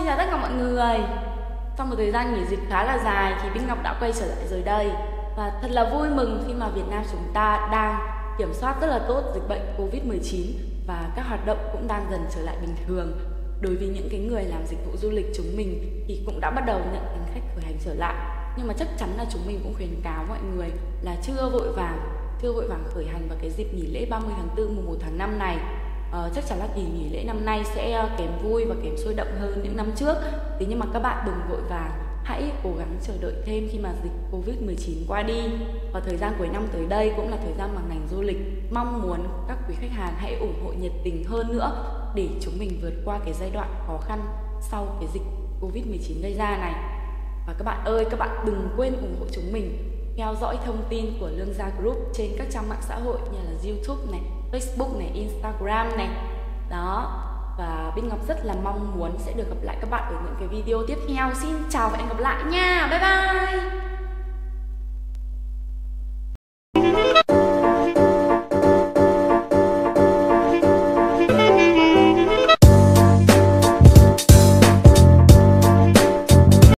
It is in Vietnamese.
xin chào tất cả mọi người sau một thời gian nghỉ dịch khá là dài thì Bích Ngọc đã quay trở lại rồi đây và thật là vui mừng khi mà Việt Nam chúng ta đang kiểm soát rất là tốt dịch bệnh Covid-19 và các hoạt động cũng đang dần trở lại bình thường. Đối với những cái người làm dịch vụ du lịch chúng mình thì cũng đã bắt đầu nhận hành khách khởi hành trở lại. Nhưng mà chắc chắn là chúng mình cũng khuyến cáo mọi người là chưa vội vàng, chưa vội vàng khởi hành vào cái dịp nghỉ lễ 30 tháng 4 mùng 1 tháng 5 này uh, chắc chắn là kỳ nghỉ lễ năm nay sẽ ờ, kém vui và kém sôi động hơn những năm trước. Thế nhưng mà các bạn đừng vội vàng hãy cố gắng chờ đợi thêm khi mà dịch Covid-19 qua đi. Và thời gian cuối năm tới đây cũng là thời gian mà ngành du lịch mong muốn các quý khách hàng hãy ủng hộ nhiệt tình hơn nữa để chúng mình vượt qua cái giai đoạn khó khăn sau cái dịch Covid-19 gây ra này. Và các bạn ơi các bạn đừng quên ủng hộ chúng mình theo dõi thông tin của Lương Gia Group trên các trang mạng xã hội như là YouTube này, Facebook này, Instagram này. Đó và Bích Ngọc rất là mong muốn sẽ được gặp lại các bạn ở những cái video tiếp theo. Xin chào và hẹn gặp lại nha. Bye bye.